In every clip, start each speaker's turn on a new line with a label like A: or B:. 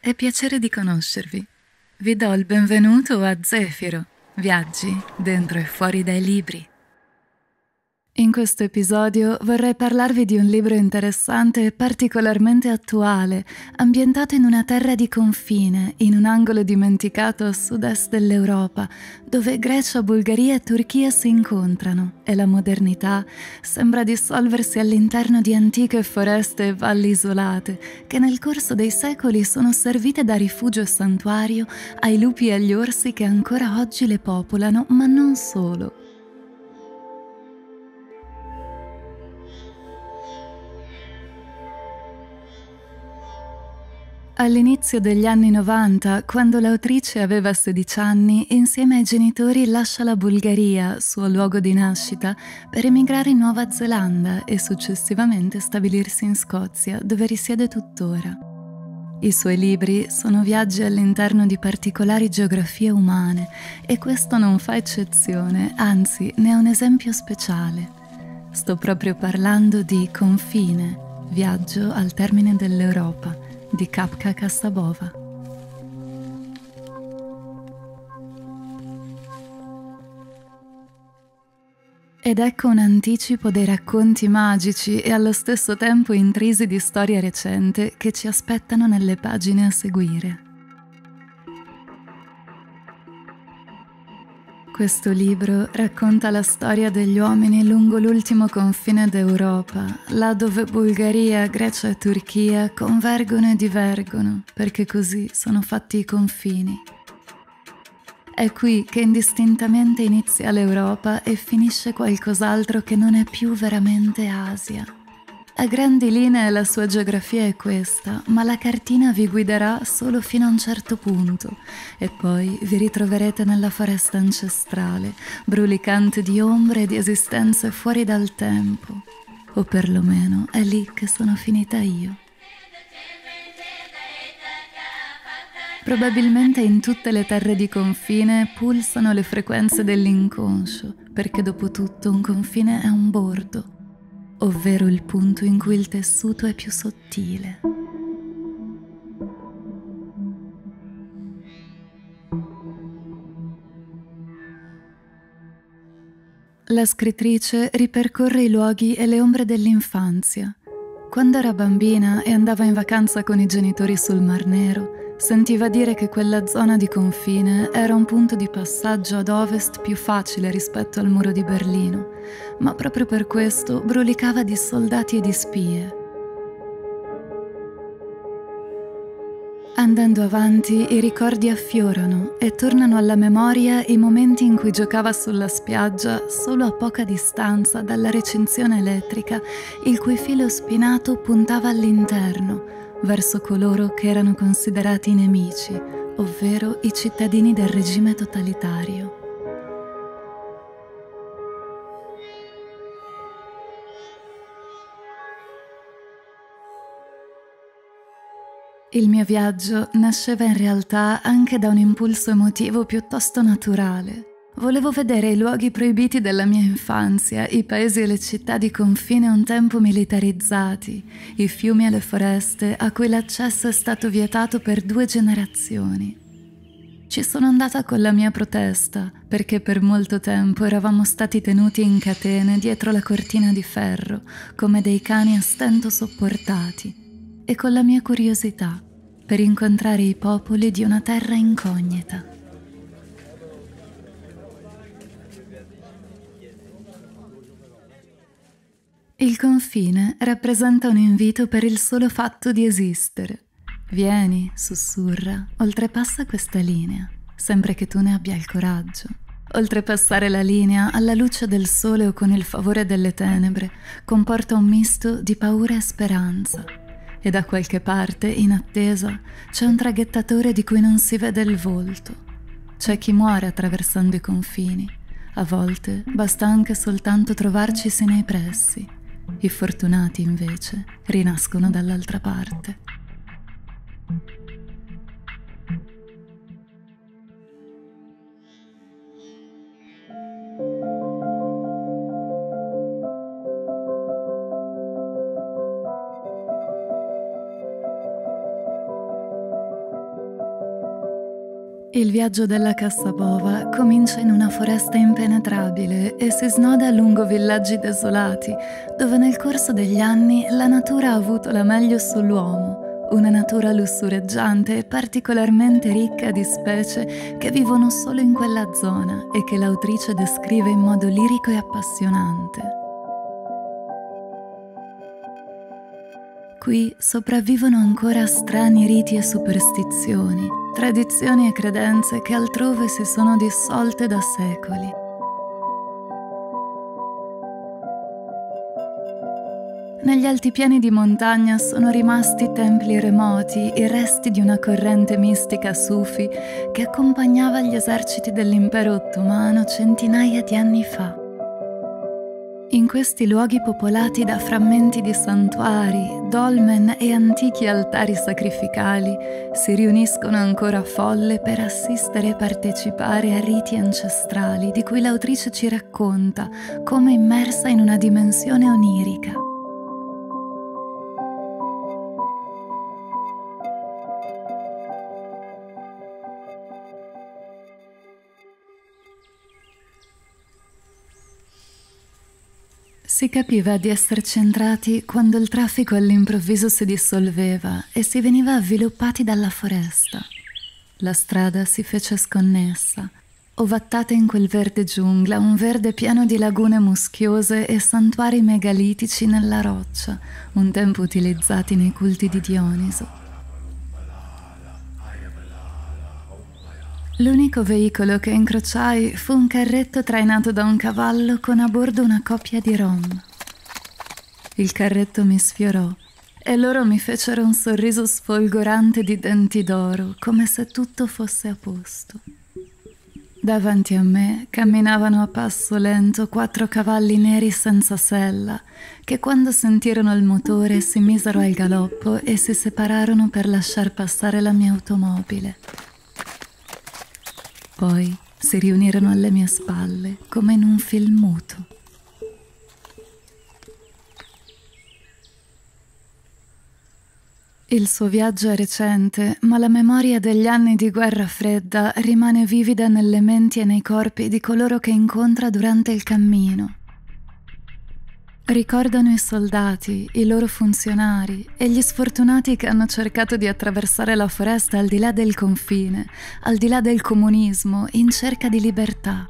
A: è piacere di conoscervi. Vi do il benvenuto a Zefiro, viaggi dentro e fuori dai libri. In questo episodio vorrei parlarvi di un libro interessante e particolarmente attuale, ambientato in una terra di confine, in un angolo dimenticato a sud-est dell'Europa, dove Grecia, Bulgaria e Turchia si incontrano e la modernità sembra dissolversi all'interno di antiche foreste e valli isolate, che nel corso dei secoli sono servite da rifugio e santuario ai lupi e agli orsi che ancora oggi le popolano, ma non solo. All'inizio degli anni 90, quando l'autrice aveva 16 anni, insieme ai genitori lascia la Bulgaria, suo luogo di nascita, per emigrare in Nuova Zelanda e successivamente stabilirsi in Scozia, dove risiede tuttora. I suoi libri sono viaggi all'interno di particolari geografie umane e questo non fa eccezione, anzi ne è un esempio speciale. Sto proprio parlando di Confine, viaggio al termine dell'Europa di Kapka Kassabova. Ed ecco un anticipo dei racconti magici e allo stesso tempo intrisi di storia recente che ci aspettano nelle pagine a seguire. Questo libro racconta la storia degli uomini lungo l'ultimo confine d'Europa, là dove Bulgaria, Grecia e Turchia convergono e divergono, perché così sono fatti i confini. È qui che indistintamente inizia l'Europa e finisce qualcos'altro che non è più veramente Asia. A grandi linee la sua geografia è questa, ma la cartina vi guiderà solo fino a un certo punto e poi vi ritroverete nella foresta ancestrale, brulicante di ombre e di esistenze fuori dal tempo. O perlomeno è lì che sono finita io. Probabilmente in tutte le terre di confine pulsano le frequenze dell'inconscio, perché dopo tutto un confine è un bordo ovvero il punto in cui il tessuto è più sottile. La scrittrice ripercorre i luoghi e le ombre dell'infanzia. Quando era bambina e andava in vacanza con i genitori sul Mar Nero, Sentiva dire che quella zona di confine era un punto di passaggio ad ovest più facile rispetto al muro di Berlino, ma proprio per questo brulicava di soldati e di spie. Andando avanti, i ricordi affiorano e tornano alla memoria i momenti in cui giocava sulla spiaggia solo a poca distanza dalla recinzione elettrica, il cui filo spinato puntava all'interno verso coloro che erano considerati nemici, ovvero i cittadini del regime totalitario. Il mio viaggio nasceva in realtà anche da un impulso emotivo piuttosto naturale. Volevo vedere i luoghi proibiti della mia infanzia, i paesi e le città di confine un tempo militarizzati, i fiumi e le foreste a cui l'accesso è stato vietato per due generazioni. Ci sono andata con la mia protesta, perché per molto tempo eravamo stati tenuti in catene dietro la cortina di ferro, come dei cani a stento sopportati, e con la mia curiosità, per incontrare i popoli di una terra incognita. Il confine rappresenta un invito per il solo fatto di esistere. Vieni, sussurra, oltrepassa questa linea, sempre che tu ne abbia il coraggio. Oltrepassare la linea alla luce del sole o con il favore delle tenebre comporta un misto di paura e speranza. E da qualche parte, in attesa, c'è un traghettatore di cui non si vede il volto. C'è chi muore attraversando i confini. A volte basta anche soltanto trovarcisi nei pressi i fortunati invece rinascono dall'altra parte. Il viaggio della Cassapova comincia in una foresta impenetrabile e si snoda lungo villaggi desolati, dove nel corso degli anni la natura ha avuto la meglio sull'uomo, una natura lussureggiante e particolarmente ricca di specie che vivono solo in quella zona e che l'autrice descrive in modo lirico e appassionante. Qui sopravvivono ancora strani riti e superstizioni, tradizioni e credenze che altrove si sono dissolte da secoli. Negli altipiani di montagna sono rimasti templi remoti, i resti di una corrente mistica sufi che accompagnava gli eserciti dell'impero ottomano centinaia di anni fa. In questi luoghi popolati da frammenti di santuari, dolmen e antichi altari sacrificali si riuniscono ancora folle per assistere e partecipare a riti ancestrali di cui l'autrice ci racconta come immersa in una dimensione onirica. Si capiva di esserci entrati quando il traffico all'improvviso si dissolveva e si veniva avviluppati dalla foresta. La strada si fece sconnessa, ovattata in quel verde giungla, un verde pieno di lagune muschiose e santuari megalitici nella roccia, un tempo utilizzati nei culti di Dioniso. L'unico veicolo che incrociai fu un carretto trainato da un cavallo con a bordo una coppia di rom. Il carretto mi sfiorò e loro mi fecero un sorriso sfolgorante di denti d'oro, come se tutto fosse a posto. Davanti a me camminavano a passo lento quattro cavalli neri senza sella, che quando sentirono il motore si misero al galoppo e si separarono per lasciar passare la mia automobile. Poi si riunirono alle mie spalle come in un film muto. Il suo viaggio è recente, ma la memoria degli anni di guerra fredda rimane vivida nelle menti e nei corpi di coloro che incontra durante il cammino. Ricordano i soldati, i loro funzionari e gli sfortunati che hanno cercato di attraversare la foresta al di là del confine, al di là del comunismo, in cerca di libertà.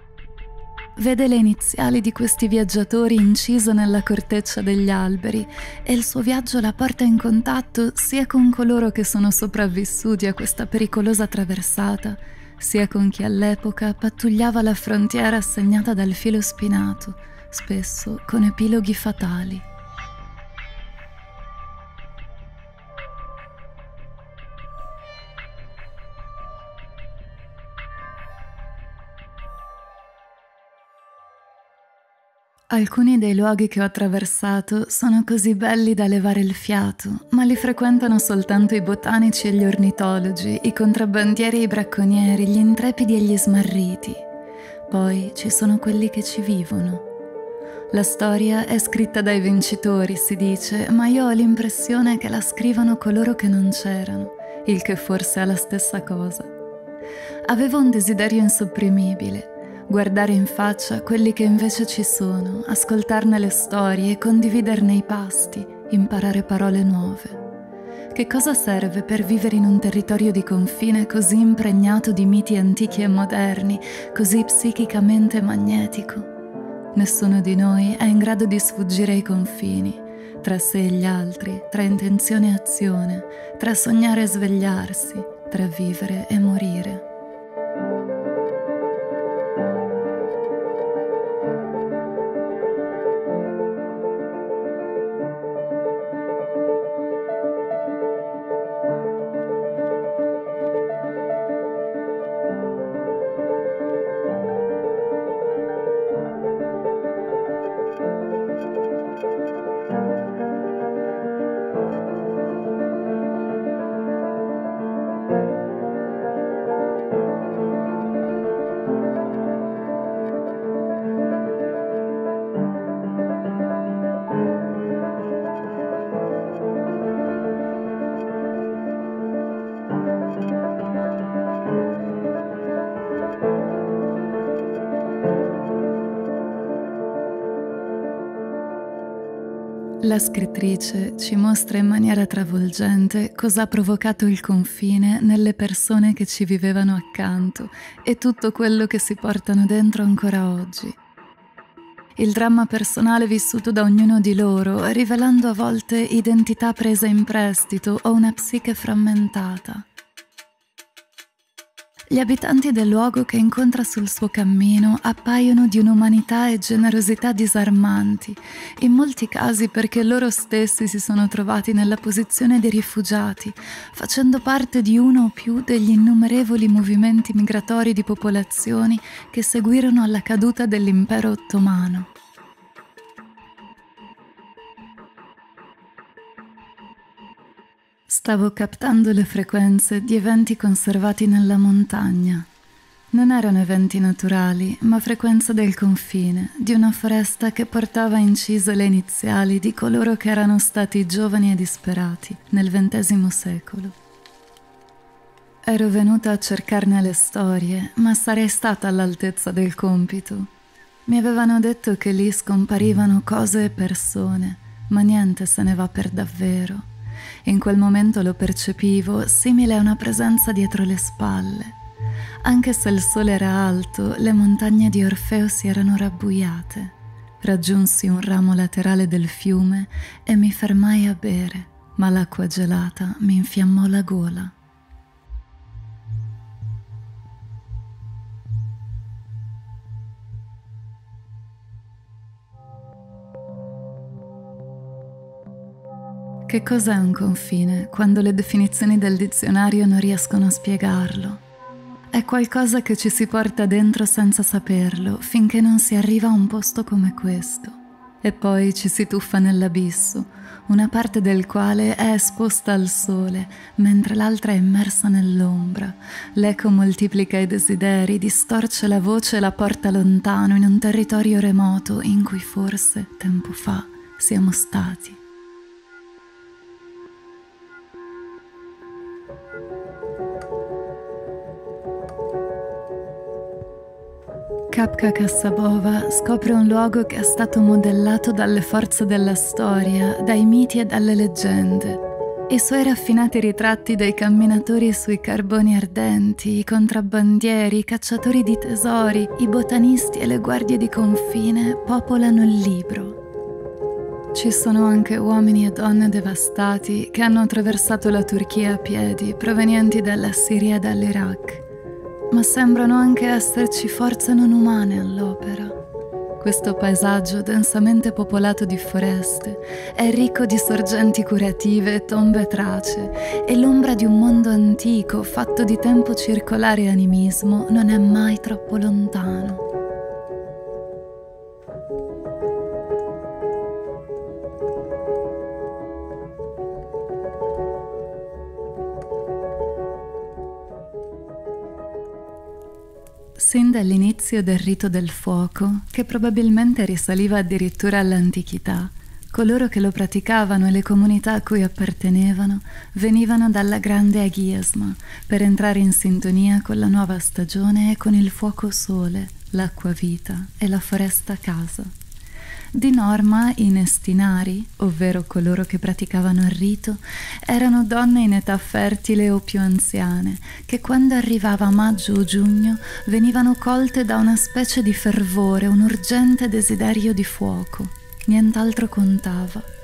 A: Vede le iniziali di questi viaggiatori inciso nella corteccia degli alberi e il suo viaggio la porta in contatto sia con coloro che sono sopravvissuti a questa pericolosa traversata, sia con chi all'epoca pattugliava la frontiera segnata dal filo spinato spesso con epiloghi fatali. Alcuni dei luoghi che ho attraversato sono così belli da levare il fiato, ma li frequentano soltanto i botanici e gli ornitologi, i contrabbandieri e i bracconieri, gli intrepidi e gli smarriti. Poi ci sono quelli che ci vivono, la storia è scritta dai vincitori, si dice, ma io ho l'impressione che la scrivano coloro che non c'erano, il che forse è la stessa cosa. Avevo un desiderio insopprimibile, guardare in faccia quelli che invece ci sono, ascoltarne le storie, condividerne i pasti, imparare parole nuove. Che cosa serve per vivere in un territorio di confine così impregnato di miti antichi e moderni, così psichicamente magnetico? Nessuno di noi è in grado di sfuggire ai confini, tra sé e gli altri, tra intenzione e azione, tra sognare e svegliarsi, tra vivere e morire. La scrittrice ci mostra in maniera travolgente cosa ha provocato il confine nelle persone che ci vivevano accanto e tutto quello che si portano dentro ancora oggi. Il dramma personale vissuto da ognuno di loro, rivelando a volte identità prese in prestito o una psiche frammentata. Gli abitanti del luogo che incontra sul suo cammino appaiono di un'umanità e generosità disarmanti, in molti casi perché loro stessi si sono trovati nella posizione dei rifugiati, facendo parte di uno o più degli innumerevoli movimenti migratori di popolazioni che seguirono alla caduta dell'impero ottomano. Stavo captando le frequenze di eventi conservati nella montagna. Non erano eventi naturali, ma frequenze del confine, di una foresta che portava incise le iniziali di coloro che erano stati giovani e disperati nel XX secolo. Ero venuta a cercarne le storie, ma sarei stata all'altezza del compito. Mi avevano detto che lì scomparivano cose e persone, ma niente se ne va per davvero. In quel momento lo percepivo simile a una presenza dietro le spalle. Anche se il sole era alto, le montagne di Orfeo si erano rabbuiate. Raggiunsi un ramo laterale del fiume e mi fermai a bere, ma l'acqua gelata mi infiammò la gola. Che cos'è un confine quando le definizioni del dizionario non riescono a spiegarlo? È qualcosa che ci si porta dentro senza saperlo finché non si arriva a un posto come questo. E poi ci si tuffa nell'abisso, una parte del quale è esposta al sole, mentre l'altra è immersa nell'ombra. L'eco moltiplica i desideri, distorce la voce e la porta lontano in un territorio remoto in cui forse, tempo fa, siamo stati. Kapka Kassabova scopre un luogo che è stato modellato dalle forze della storia, dai miti e dalle leggende. I suoi raffinati ritratti dei camminatori sui carboni ardenti, i contrabbandieri, i cacciatori di tesori, i botanisti e le guardie di confine popolano il libro. Ci sono anche uomini e donne devastati che hanno attraversato la Turchia a piedi, provenienti dalla Siria e dall'Iraq ma sembrano anche esserci forze non umane all'opera. Questo paesaggio densamente popolato di foreste è ricco di sorgenti curative e tombe trace e l'ombra di un mondo antico fatto di tempo circolare e animismo non è mai troppo lontano. Sin dall'inizio del rito del fuoco, che probabilmente risaliva addirittura all'antichità, coloro che lo praticavano e le comunità a cui appartenevano venivano dalla grande aghiasma per entrare in sintonia con la nuova stagione e con il fuoco sole, l'acqua vita e la foresta casa. Di norma i nestinari, ovvero coloro che praticavano il rito, erano donne in età fertile o più anziane, che quando arrivava maggio o giugno venivano colte da una specie di fervore, un urgente desiderio di fuoco. Nient'altro contava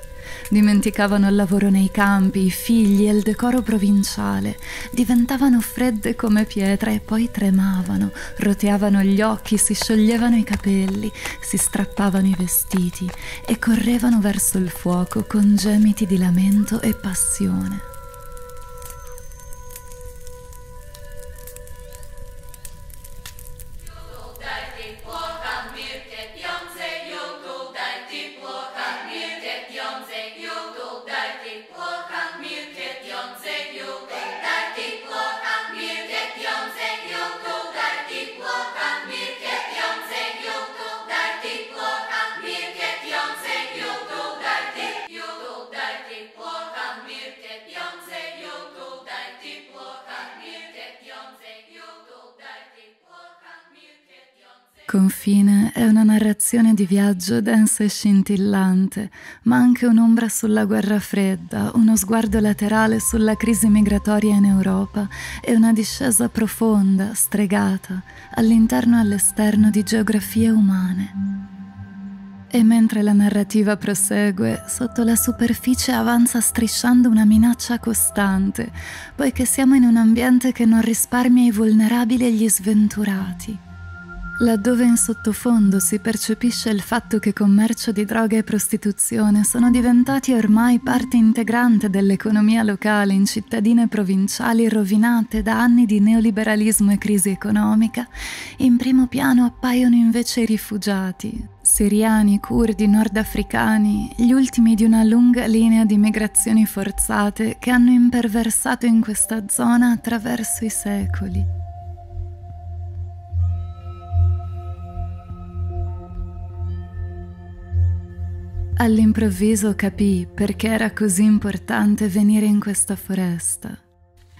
A: dimenticavano il lavoro nei campi, i figli e il decoro provinciale, diventavano fredde come pietra e poi tremavano, roteavano gli occhi, si scioglievano i capelli, si strappavano i vestiti e correvano verso il fuoco con gemiti di lamento e passione. Confine è una narrazione di viaggio densa e scintillante, ma anche un'ombra sulla guerra fredda, uno sguardo laterale sulla crisi migratoria in Europa e una discesa profonda, stregata, all'interno e all'esterno di geografie umane. E mentre la narrativa prosegue, sotto la superficie avanza strisciando una minaccia costante, poiché siamo in un ambiente che non risparmia i vulnerabili e gli sventurati laddove in sottofondo si percepisce il fatto che commercio di droga e prostituzione sono diventati ormai parte integrante dell'economia locale in cittadine provinciali rovinate da anni di neoliberalismo e crisi economica, in primo piano appaiono invece i rifugiati, siriani, curdi, nordafricani, gli ultimi di una lunga linea di migrazioni forzate che hanno imperversato in questa zona attraverso i secoli. All'improvviso capì perché era così importante venire in questa foresta.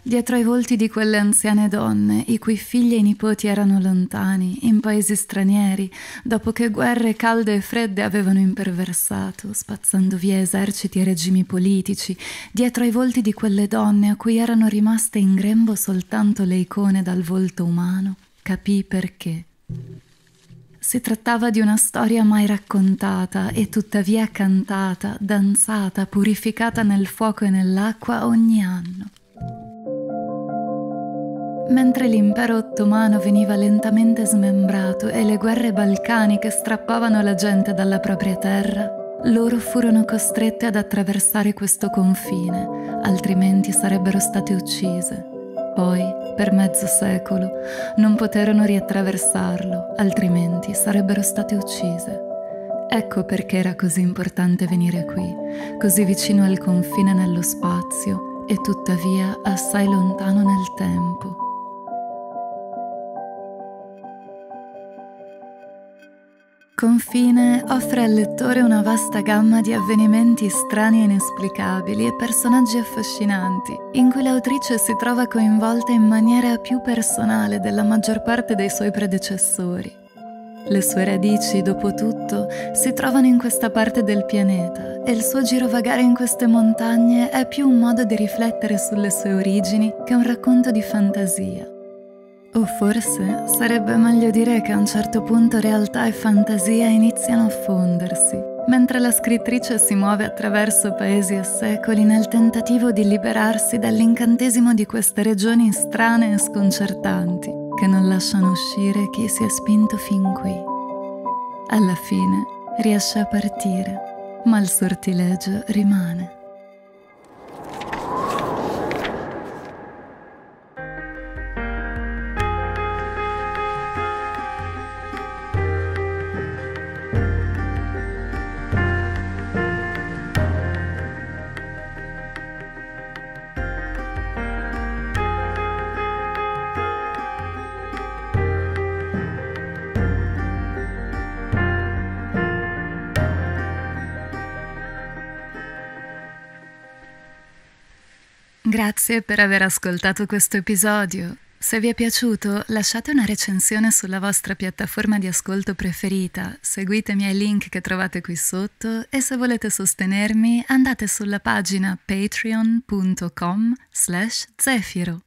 A: Dietro ai volti di quelle anziane donne, i cui figli e nipoti erano lontani, in paesi stranieri, dopo che guerre calde e fredde avevano imperversato, spazzando via eserciti e regimi politici, dietro ai volti di quelle donne a cui erano rimaste in grembo soltanto le icone dal volto umano, capì perché. Si trattava di una storia mai raccontata e tuttavia cantata, danzata, purificata nel fuoco e nell'acqua ogni anno. Mentre l'impero ottomano veniva lentamente smembrato e le guerre balcaniche strappavano la gente dalla propria terra, loro furono costrette ad attraversare questo confine, altrimenti sarebbero state uccise. Poi, per mezzo secolo, non poterono riattraversarlo, altrimenti sarebbero state uccise. Ecco perché era così importante venire qui, così vicino al confine nello spazio e tuttavia assai lontano nel tempo. Confine offre al lettore una vasta gamma di avvenimenti strani e inesplicabili e personaggi affascinanti, in cui l'autrice si trova coinvolta in maniera più personale della maggior parte dei suoi predecessori. Le sue radici, dopo tutto, si trovano in questa parte del pianeta e il suo girovagare in queste montagne è più un modo di riflettere sulle sue origini che un racconto di fantasia. O forse sarebbe meglio dire che a un certo punto realtà e fantasia iniziano a fondersi, mentre la scrittrice si muove attraverso paesi e secoli nel tentativo di liberarsi dall'incantesimo di queste regioni strane e sconcertanti, che non lasciano uscire chi si è spinto fin qui. Alla fine riesce a partire, ma il sortilegio rimane. Grazie per aver ascoltato questo episodio. Se vi è piaciuto, lasciate una recensione sulla vostra piattaforma di ascolto preferita, seguitemi ai link che trovate qui sotto e se volete sostenermi andate sulla pagina patreon.com slash zefiro.